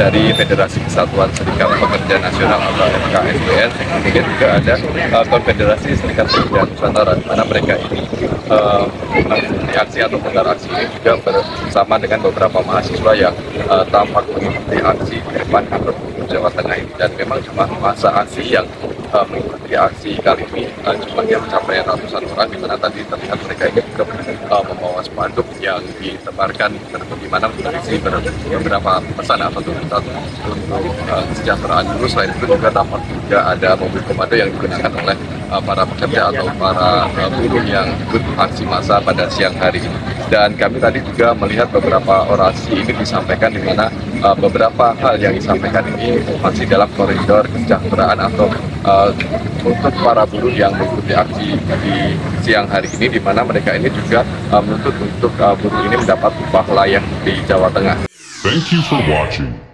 dari Federasi Kesatuan Serikat Pekerja Nasional atau FKSPN, kemudian juga ada uh, Konfederasi Serikat Pekerja Nusantara, di mana mereka ini uh, aksi atau menggelar aksi ini juga bersama dengan beberapa mahasiswa yang uh, tampak mengikuti aksi di depan kantor Jawa Tengah ini. Dan memang cuma masa aksi yang uh, mengikuti aksi kali ini uh, jumlahnya mencapai ratusan orang di mana tadi terlihat mereka ini uh, membawa spanduk yang ditebarkan. Di mana berisi beberapa pesan atau tuntutan untuk uh, kesejahteraan selain itu juga tampak juga ada mobil komando yang digunakan oleh uh, para pekerja atau para uh, buruh yang ikut aksi massa pada siang hari ini. Dan kami tadi juga melihat beberapa orasi ini disampaikan di mana uh, beberapa hal yang disampaikan ini masih dalam koridor kesejahteraan atau uh, untuk para buruh yang mengikuti aksi di siang hari ini di mana mereka ini juga uh, menuntut untuk uh, buruh ini mendapat upah layak di Jawa Tengah. Thank you for watching.